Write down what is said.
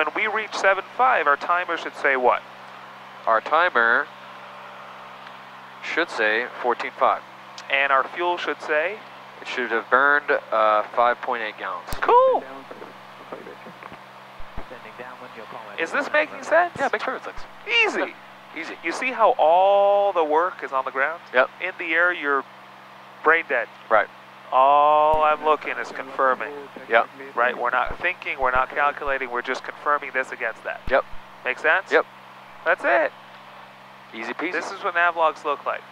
when we reach 7.5, our timer should say what? Our timer should say 14.5. And our fuel should say? It should have burned uh, 5.8 gallons. Cool. Is this making sense? Yeah, it makes perfect sense. Easy. Easy. You see how all the work is on the ground? Yep. In the air, you're brain dead. Right. All I'm looking is confirming. Yep. Right? We're not thinking, we're not calculating, we're just confirming this against that. Yep. Make sense? Yep. That's it. Easy peasy. This is what navlogs look like.